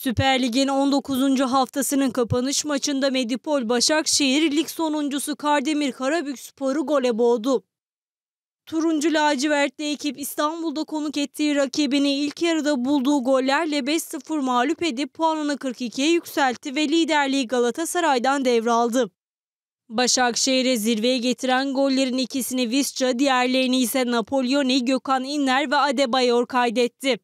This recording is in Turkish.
Süper Lig'in 19. haftasının kapanış maçında Medipol Başakşehir lig sonuncusu Kardemir Karabükspor'u gole boğdu. Turuncu lacivertli ekip İstanbul'da konuk ettiği rakibini ilk yarıda bulduğu gollerle 5-0 mağlup edip puanını 42'ye yükseltti ve liderliği Galatasaray'dan devraldı. Başakşehir'e zirveye getiren gollerin ikisini Visca, diğerlerini ise Napolyoni, Gökhan İnler ve Adebayor kaydetti.